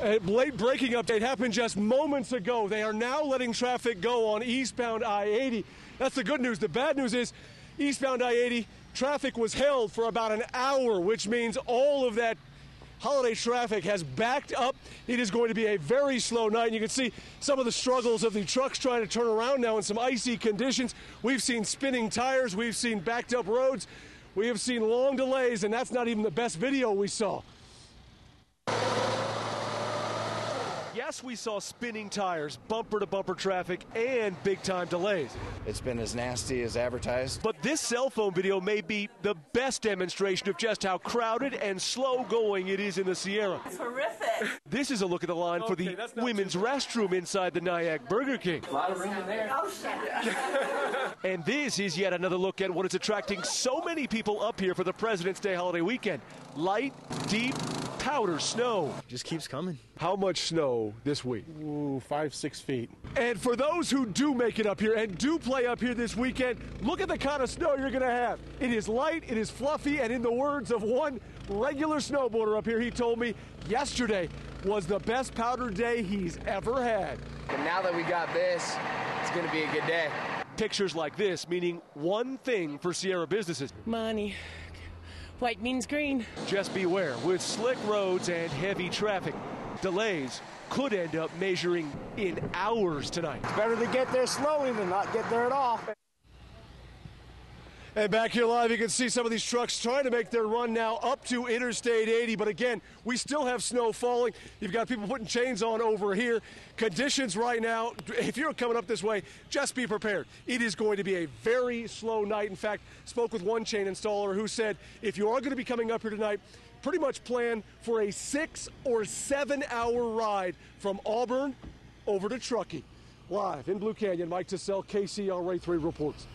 A late breaking update happened just moments ago. They are now letting traffic go on eastbound I 80. That's the good news. The bad news is eastbound I 80 traffic was held for about an hour, which means all of that holiday traffic has backed up. It is going to be a very slow night. And you can see some of the struggles of the trucks trying to turn around now in some icy conditions. We've seen spinning tires, we've seen backed up roads, we have seen long delays, and that's not even the best video we saw. Yes, we saw spinning tires, bumper to bumper traffic, and big time delays. It's been as nasty as advertised. But this cell phone video may be the best demonstration of just how crowded and slow going it is in the Sierra. It's horrific. This is a look at the line for the women's restroom inside the Nyack Burger King. A lot of Oh, shit. And this is yet another look at what is attracting so many people up here for the President's Day holiday weekend. Light, deep, powder snow. Just keeps coming. How much snow this week? Ooh, five, six feet. And for those who do make it up here and do play up here this weekend, look at the kind of snow you're going to have. It is light, it is fluffy, and in the words of one regular snowboarder up here, he told me yesterday was the best powder day he's ever had. And now that we got this, it's going to be a good day. Pictures like this meaning one thing for Sierra businesses. Money. White means green. Just beware, with slick roads and heavy traffic, delays could end up measuring in hours tonight. Better to get there slowly than not get there at all. And back here live, you can see some of these trucks trying to make their run now up to Interstate 80. But again, we still have snow falling. You've got people putting chains on over here. Conditions right now, if you're coming up this way, just be prepared. It is going to be a very slow night. In fact, spoke with one chain installer who said if you are going to be coming up here tonight, pretty much plan for a six or seven hour ride from Auburn over to Truckee. Live in Blue Canyon, Mike TeSelle, KCRA 3 reports.